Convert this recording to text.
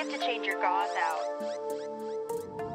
have to change your gauze out.